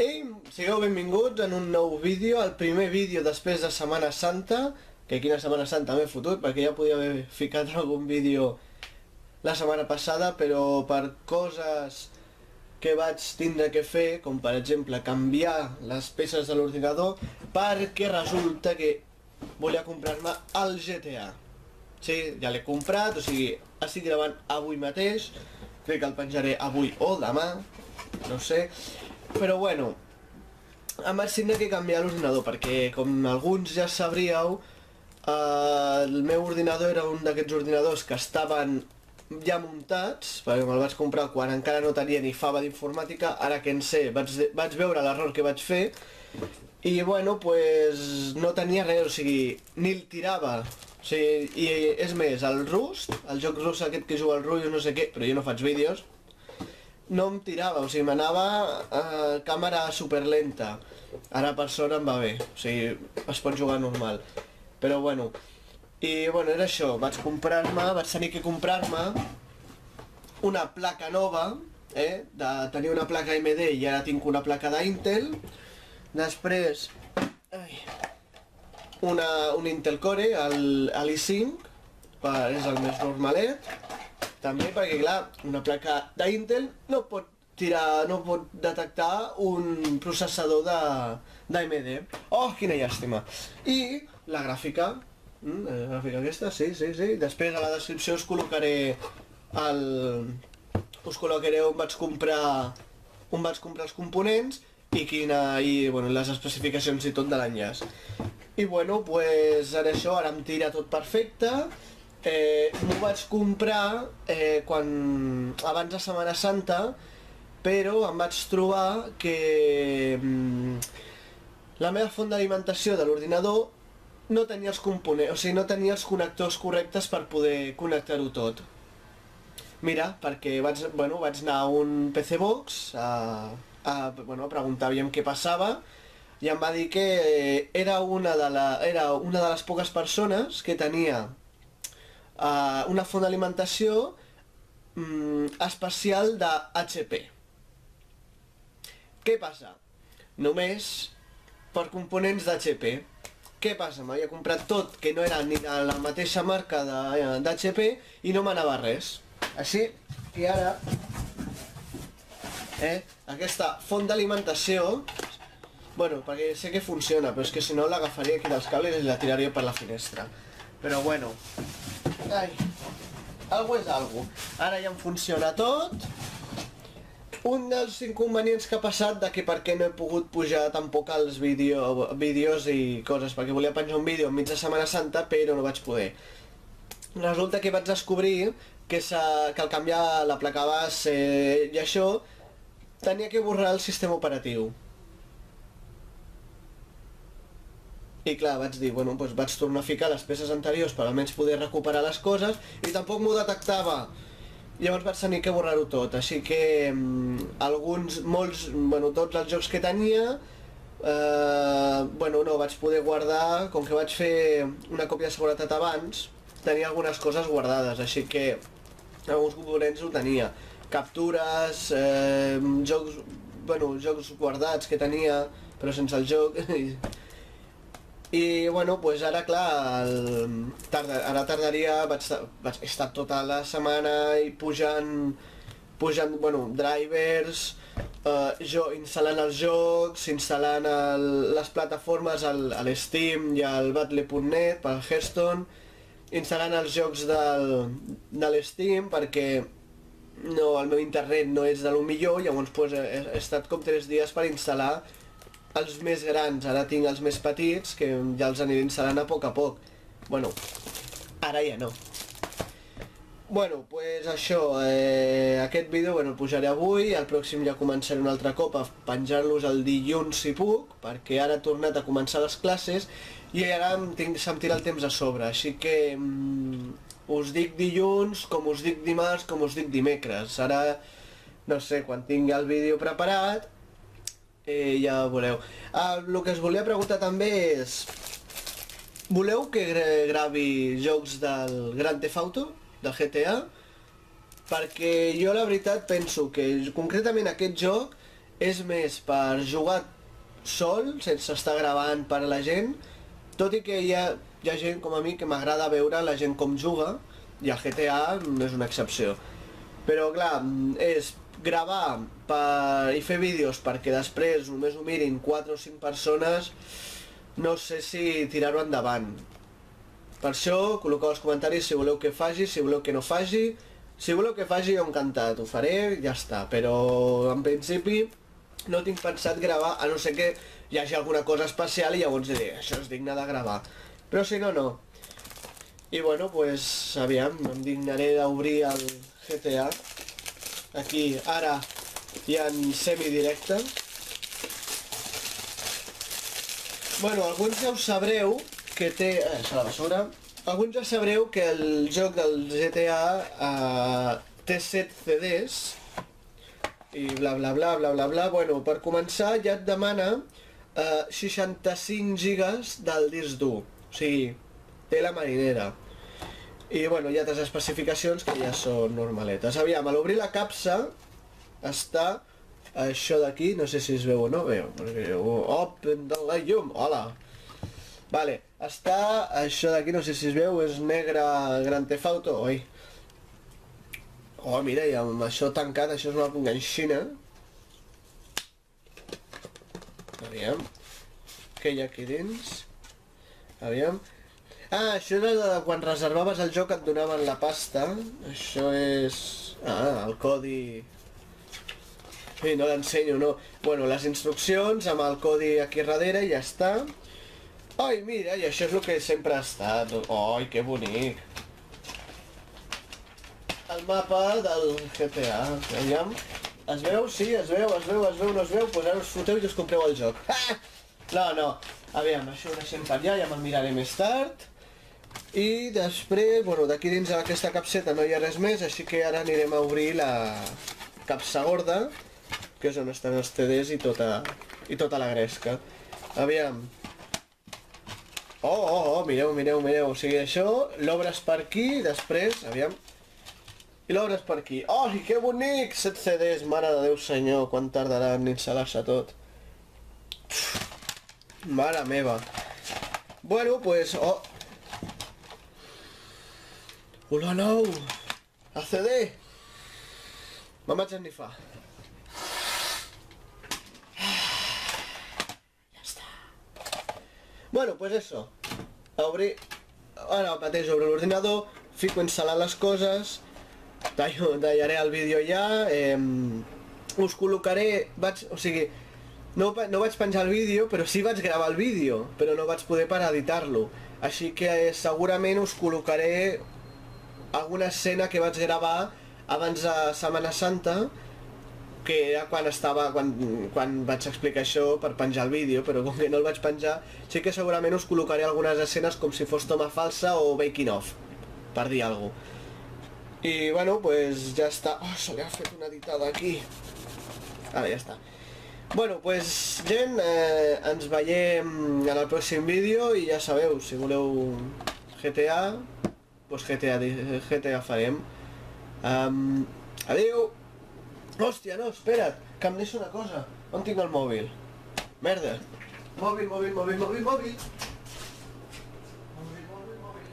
Ei, sigueu benvinguts en un nou vídeo, el primer vídeo després de Setmana Santa, que quina Setmana Santa m'he fotut, perquè ja podia haver ficat algun vídeo la setmana passada, però per coses que vaig tindre que fer, com per exemple canviar les peces de l'ordinador, perquè resulta que volia comprar-me el GTA. Sí, ja l'he comprat, o sigui, estic gravant avui mateix, crec que el penjaré avui o demà, no sé, però bueno, em vaig tindre que canviar l'ordinador perquè, com alguns ja sabríeu, eh, el meu ordinador era un d'aquests ordinadors que estaven ja muntats, perquè me'l vaig comprar quan encara no tenia ni fava d'informàtica, ara que en sé, vaig, vaig veure l'error que vaig fer, i bueno, pues no tenia res, o sigui, ni el tirava. O sigui, i és més, el Rust, el joc rus aquest que juga al Rubius, no sé què, però jo no faig vídeos, no em tirava, o sigui, m'anava a càmera super lenta. Ara per sort em va bé, o sigui, es pot jugar normal. Però bueno, i bueno, era això, vaig comprar-me, vaig tenir que comprar-me una placa nova, eh? de tenir una placa AMD i ara tinc una placa d'Intel. Després, ai, una, un Intel Core, l'i5, és el més normalet, també perquè, clar, una placa d'Intel no pot tirar, no pot detectar un processador d'AMD. Oh, quina llàstima. I la gràfica, mm, la gràfica aquesta, sí, sí, sí. Després a la descripció us col·locaré el... us col·locaré on vaig comprar on vaig comprar els components i quina i bueno, les especificacions i tot de l'enllaç. I bueno, pues ara això, ara em tira tot perfecte Eh, m'ho vaig comprar eh, quan, abans de Setmana Santa, però em vaig trobar que mm, la meva font d'alimentació de l'ordinador no tenia els components, o sigui, no tenia els connectors correctes per poder connectar-ho tot. Mira, perquè vaig, bueno, vaig anar a un PC Box a, a, bueno, a preguntar aviam què passava i em va dir que era una de, la, era una de les poques persones que tenia uh, una font d'alimentació um, especial de HP. Què passa? Només per components d'HP. Què passa? M'havia comprat tot que no era ni de la mateixa marca d'HP i no m'anava res. Així, i ara, eh, aquesta font d'alimentació, bueno, perquè sé que funciona, però és que si no l'agafaria aquí dels cables i la tiraria per la finestra. Però bueno, Ai, algo és algo. Ara ja em funciona tot. Un dels inconvenients que ha passat de que per què no he pogut pujar tampoc els vídeo, vídeos i coses, perquè volia penjar un vídeo enmig de Setmana Santa, però no vaig poder. Resulta que vaig descobrir que, que al canviar la placa base i això, tenia que borrar el sistema operatiu. I clar, vaig dir, bueno, doncs vaig tornar a ficar les peces anteriors per almenys poder recuperar les coses i tampoc m'ho detectava. Llavors vaig tenir que borrar-ho tot, així que mmm, alguns, molts, bueno, tots els jocs que tenia, eh, bueno, no, vaig poder guardar, com que vaig fer una còpia de seguretat abans, tenia algunes coses guardades, així que alguns components ho tenia. Captures, eh, jocs, bueno, jocs guardats que tenia, però sense el joc, I bueno, pues ara clar, el, tarda, ara tardaria, vaig, vaig estar tota la setmana i pujant, pujant bueno, drivers, eh, jo, instal·lant els jocs, instal·lant el, les plataformes a l'Steam i al Battle.net per Hearthstone, instal·lant els jocs del, de l'Steam perquè no, el meu internet no és de lo millor, llavors pues, he, he estat com 3 dies per instal·lar els més grans, ara tinc els més petits, que ja els aniré instal·lant a poc a poc. Bueno, ara ja no. Bueno, pues això, eh, aquest vídeo bueno, el pujaré avui, el pròxim ja començaré un altre cop a penjar-los el dilluns si puc, perquè ara he tornat a començar les classes i ara em tinc, se'm tira el temps a sobre, així que mm, us dic dilluns, com us dic dimarts, com us dic dimecres. Ara, no sé, quan tingui el vídeo preparat, eh, ja veureu. Ah, el que us volia preguntar també és... Voleu que gravi jocs del Grand Theft Auto, del GTA? Perquè jo la veritat penso que concretament aquest joc és més per jugar sol, sense estar gravant per a la gent, tot i que hi ha, hi ha gent com a mi que m'agrada veure la gent com juga, i el GTA no és una excepció. Però clar, és gravar per, i fer vídeos perquè després només ho mirin 4 o 5 persones, no sé si tirar-ho endavant. Per això, col·loqueu als comentaris si voleu que faci, si voleu que no faci. Si voleu que faci, jo encantat, ho faré, ja està. Però, en principi, no tinc pensat gravar, a no ser que hi hagi alguna cosa especial i llavors diré, això és digne de gravar. Però si no, no. I bueno, pues, aviam, em dignaré d'obrir el GTA. Aquí, ara, hi ha semidirecte. Bueno, alguns ja ho sabreu que té... Eh, això la basura. Alguns ja sabreu que el joc del GTA eh, té 7 CDs i bla bla bla bla bla bla. Bueno, per començar ja et demana eh, 65 gigas del disc dur. O sigui, té la marinera. I bueno, hi ha altres especificacions que ja són normaletes. Aviam, a l'obrir la capsa està això d'aquí, no sé si es veu o no, veu, perquè open de la llum, hola. Vale, està això d'aquí, no sé si es veu, és negre Gran Theft Auto, oi? Oh, mira, i amb això tancat, això és una enganxina. Aviam. Què hi ha aquí dins? Aviam. Ah, això era de quan reservaves el joc et donaven la pasta. Això és... Ah, el codi Sí, no l'ensenyo, no. Bueno, les instruccions amb el codi aquí darrere i ja està. Ai, mira, i això és el que sempre ha estat. Ai, que bonic. El mapa del GTA. Aviam. Es veu? Sí, es veu, es veu, es veu, no es veu? Doncs pues ara us foteu i us compreu el joc. Ah! No, no. Aviam, això ho deixem per allà, ja me'l miraré més tard. I després, bueno, d'aquí dins d'aquesta capseta no hi ha res més, així que ara anirem a obrir la capsa gorda que és on estan els TDs i tota, i tota la gresca. Aviam. Oh, oh, oh, mireu, mireu, mireu. O sigui, això l'obres per aquí, després, aviam. I l'obres per aquí. Oh, que bonic! 7 CDs, mare de Déu senyor, quan tardarà en instal·lar-se tot. Mare meva. Bueno, pues... Oh. Hola, nou! El CD! Me'n vaig enifar. Bueno, pues eso. Obrir... Ara mateix obro l'ordinador, fico a instal·lar les coses, tallo, tallaré el vídeo ja, eh, us col·locaré... Vaig, o sigui, no, no vaig penjar el vídeo, però sí vaig gravar el vídeo, però no vaig poder per editar-lo. Així que eh, segurament us col·locaré alguna escena que vaig gravar abans de Setmana Santa, que era quan estava, quan, quan vaig explicar això per penjar el vídeo, però com que no el vaig penjar, sí que segurament us col·locaré algunes escenes com si fos toma falsa o making off, per dir alguna cosa. I bueno, pues ja està... Oh, se li ha fet una editada aquí. Ara ja està. Bueno, pues gent, eh, ens veiem en el pròxim vídeo i ja sabeu, si voleu GTA, pues GTA, GTA farem. Um, adeu! Hòstia, no, espera't, que em deixo una cosa. On tinc el mòbil? Merda. Mòbil, mòbil, mòbil, mòbil, mòbil. Mòbil, mòbil, mòbil.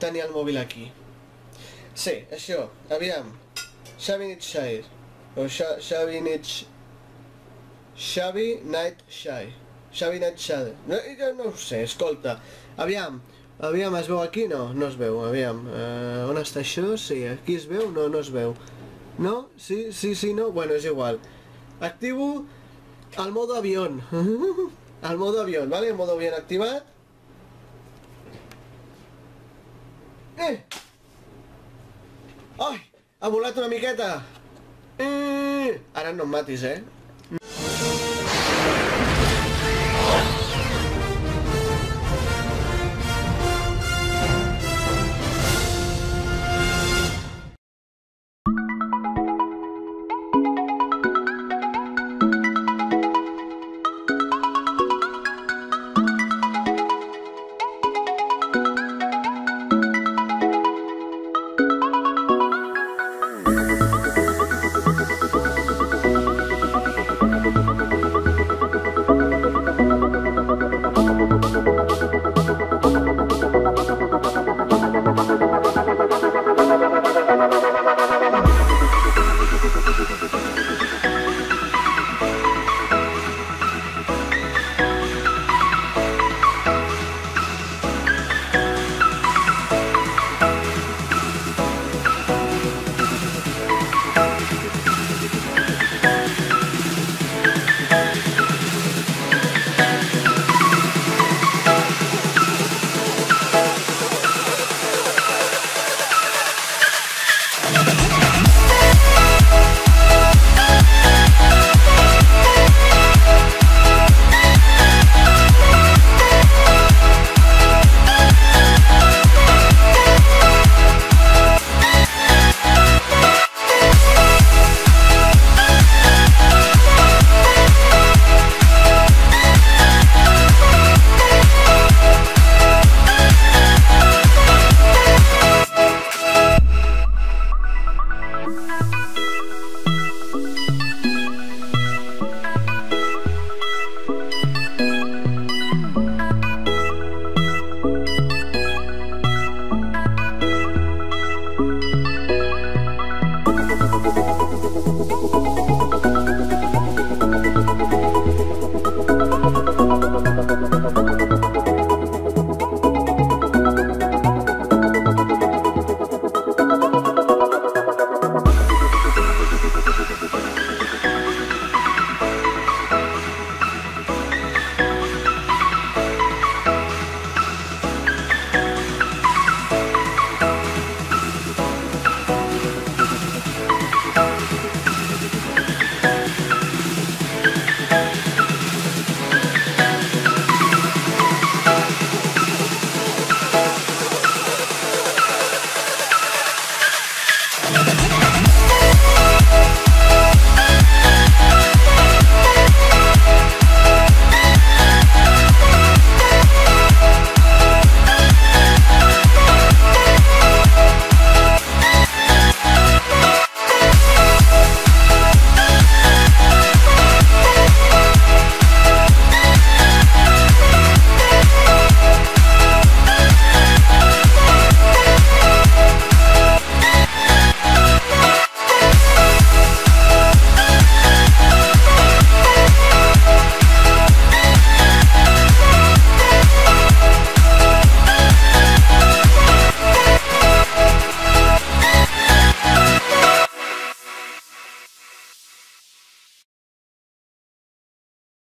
Tenia el mòbil aquí. Sí, això, aviam. Xavi Nitshire. O Xavi Nitsh... Xavi Nightshire. Xavi Nitshire. No, no ho sé, escolta. Aviam, aviam, es veu aquí? No, no es veu, aviam. Uh, on està això? Sí, aquí es veu? No, no es veu. No? Sí, sí, sí, no? Bueno, és igual. Activo el modo avión. el modo avión, ¿vale? El modo avión activat. Eh! Ai! Ha volat una miqueta! Eh! Ara no em matis, eh?